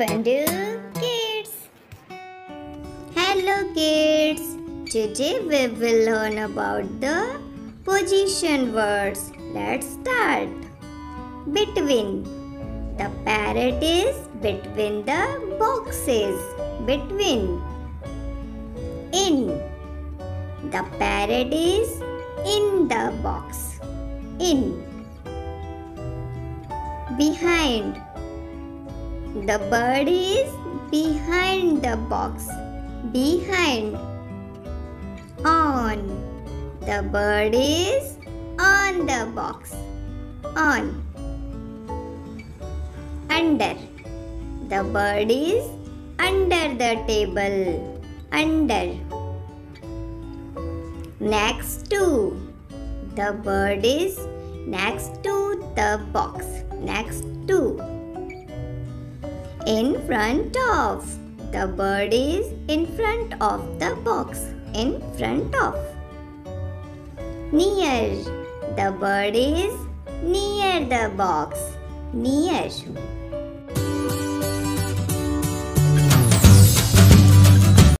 Fundo Kids. Hello kids. Today we will learn about the position words. Let's start. Between. The parrot is between the boxes. Between. In. The parrot is in the box. In. Behind. The bird is behind the box. Behind. On. The bird is on the box. On. Under. The bird is under the table. Under. Next to. The bird is next to the box. Next to. In front of. The bird is in front of the box. In front of. Near. The bird is near the box. Near.